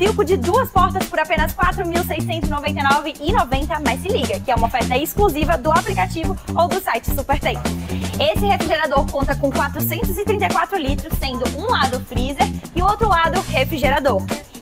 Filco de duas portas por apenas R$ 4.699,90, mas se liga, que é uma oferta exclusiva do aplicativo ou do site Supertech. Esse refrigerador conta com 434 litros, sendo um lado freezer e o outro lado refrigerador.